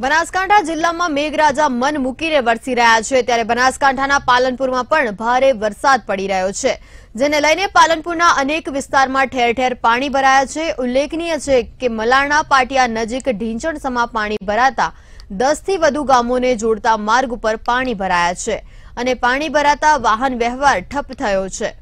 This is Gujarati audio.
બનાસકાંઠા જિલ્લામાં મેઘરાજા મન મૂકીને વરસી રહ્યા છે. ત્યારે બનાસકાંઠાના પાલનપુરમાં પણ ભારે વરસાદ પડી રહ્યો છે. જેને લઈને પાલનપુરના અનેક વિસ્તારમાં ઠેર ઠેર પાણી ભરાયા છે. ઉલ્લેખનીય છે કે મલાણા પાટિયા નજીક ઢીંચણસમા પાણી ભરાતા દસથી વધુ ગામોને જોડતા માર્ગ ઉપર પાણી ભરાયા છે અને પાણી ભરાતા વાહન વ્યવહાર ઠપ થયો છે.